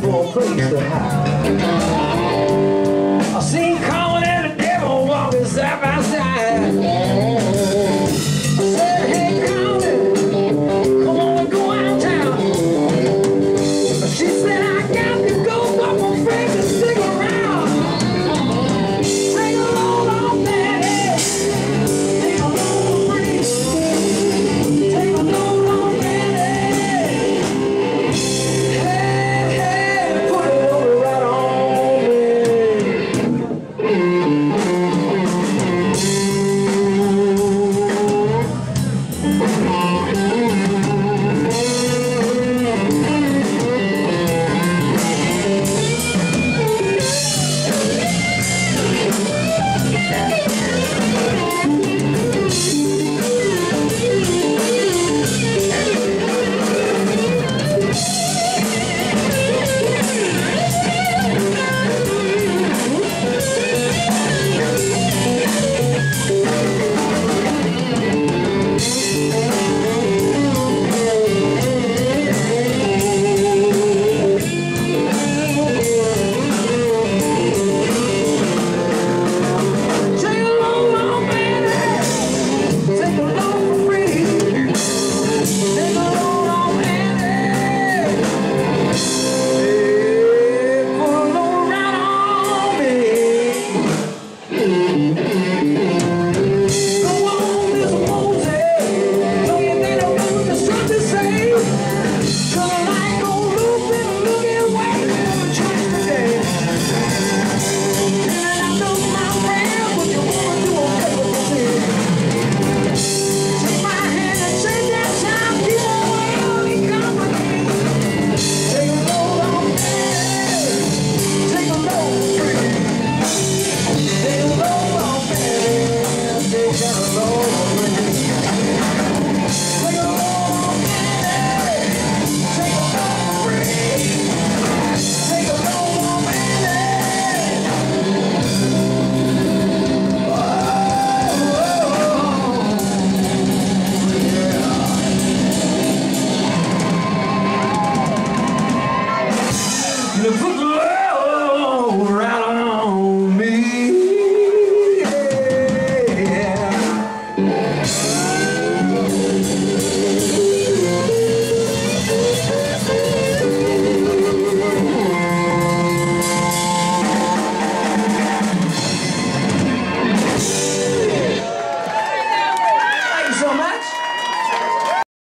the four priests to hide. I seen Colin and the devil walking side by side.